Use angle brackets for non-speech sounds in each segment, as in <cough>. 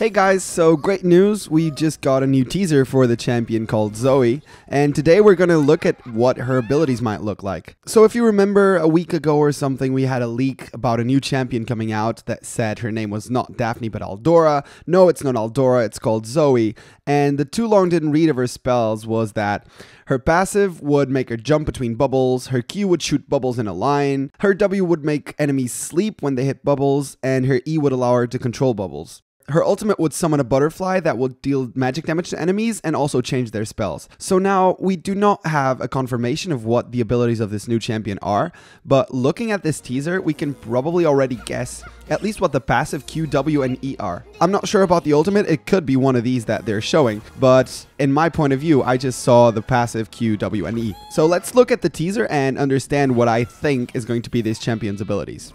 Hey guys, so great news. We just got a new teaser for the champion called Zoe, and today we're going to look at what her abilities might look like. So if you remember a week ago or something, we had a leak about a new champion coming out that said her name was not Daphne but Aldora. No, it's not Aldora, it's called Zoe. And the too long didn't read of her spells was that her passive would make her jump between bubbles, her Q would shoot bubbles in a line, her W would make enemies sleep when they hit bubbles, and her E would allow her to control bubbles. Her ultimate would summon a butterfly that will deal magic damage to enemies and also change their spells. So now we do not have a confirmation of what the abilities of this new champion are, but looking at this teaser, we can probably already guess at least what the passive Q, W, and E are. I'm not sure about the ultimate, it could be one of these that they're showing, but in my point of view, I just saw the passive Q, W, and E. So let's look at the teaser and understand what I think is going to be this champion's abilities.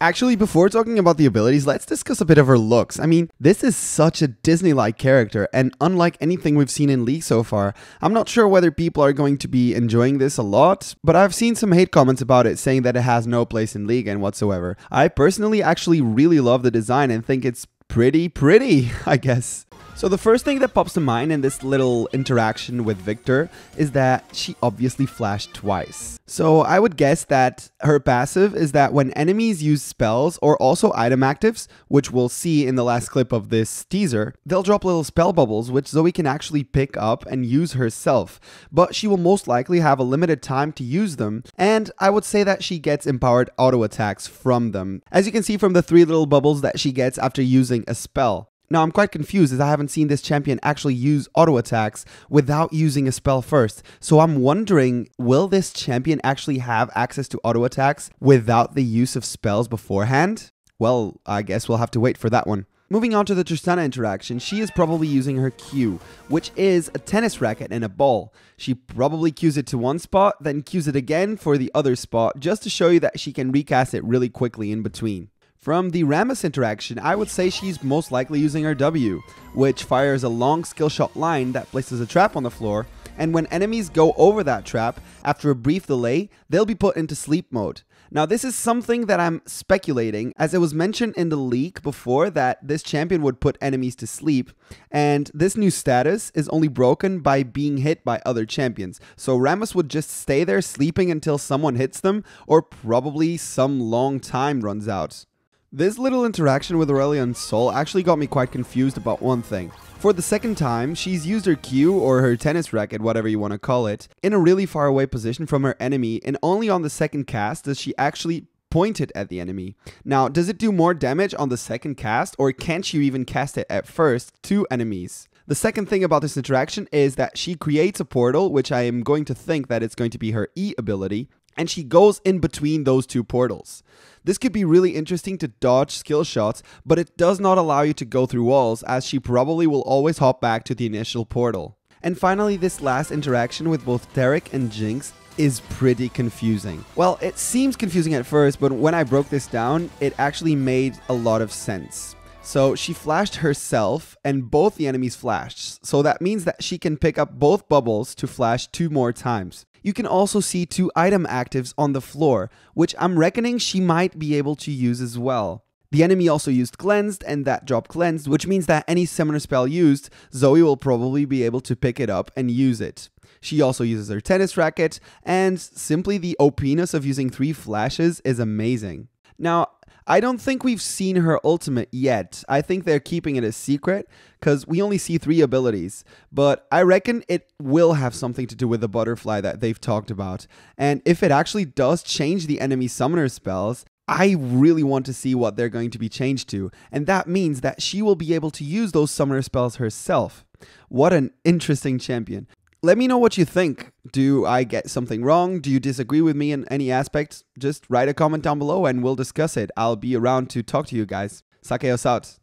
Actually, before talking about the abilities, let's discuss a bit of her looks. I mean, this is such a Disney-like character, and unlike anything we've seen in League so far, I'm not sure whether people are going to be enjoying this a lot, but I've seen some hate comments about it saying that it has no place in League and whatsoever. I personally actually really love the design and think it's pretty pretty, <laughs> I guess. So the first thing that pops to mind in this little interaction with Viktor is that she obviously flashed twice. So I would guess that her passive is that when enemies use spells or also item actives, which we'll see in the last clip of this teaser, they'll drop little spell bubbles which Zoe can actually pick up and use herself, but she will most likely have a limited time to use them, and I would say that she gets empowered auto attacks from them, as you can see from the three little bubbles that she gets after using a spell. Now, I'm quite confused as I haven't seen this champion actually use auto attacks without using a spell first. So I'm wondering, will this champion actually have access to auto attacks without the use of spells beforehand? Well, I guess we'll have to wait for that one. Moving on to the Tristana interaction, she is probably using her Q, which is a tennis racket and a ball. She probably cues it to one spot, then cues it again for the other spot, just to show you that she can recast it really quickly in between. From the Rammus interaction, I would say she's most likely using her W, which fires a long skill shot line that places a trap on the floor, and when enemies go over that trap, after a brief delay, they'll be put into sleep mode. Now, this is something that I'm speculating, as it was mentioned in the leak before that this champion would put enemies to sleep, and this new status is only broken by being hit by other champions. So Rammus would just stay there sleeping until someone hits them, or probably some long time runs out. This little interaction with Aurelion Sol actually got me quite confused about one thing. For the second time, she's used her Q or her tennis racket, whatever you want to call it, in a really far away position from her enemy, and only on the second cast does she actually point it at the enemy. Now, does it do more damage on the second cast, or can't you even cast it at first to enemies? The second thing about this interaction is that she creates a portal, which I am going to think that it's going to be her E ability, and she goes in between those two portals. This could be really interesting to dodge skill shots, but it does not allow you to go through walls as she probably will always hop back to the initial portal. And finally, this last interaction with both Taric and Jinx is pretty confusing. Well, it seems confusing at first, but when I broke this down, it actually made a lot of sense. So she flashed herself and both the enemies flashed. So that means that she can pick up both bubbles to flash two more times. You can also see two item actives on the floor, which I'm reckoning she might be able to use as well. The enemy also used Cleansed, and that dropped Cleansed, which means that any summoner spell used, Zoe will probably be able to pick it up and use it. She also uses her tennis racket, and simply the OPness of using three flashes is amazing. Now, I don't think we've seen her ultimate yet. I think they're keeping it a secret because we only see three abilities. But I reckon it will have something to do with the butterfly that they've talked about. And if it actually does change the enemy summoner spells, I really want to see what they're going to be changed to. And that means that she will be able to use those summoner spells herself. What an interesting champion let me know what you think. Do I get something wrong? Do you disagree with me in any aspect? Just write a comment down below and we'll discuss it. I'll be around to talk to you guys. Sakeos out.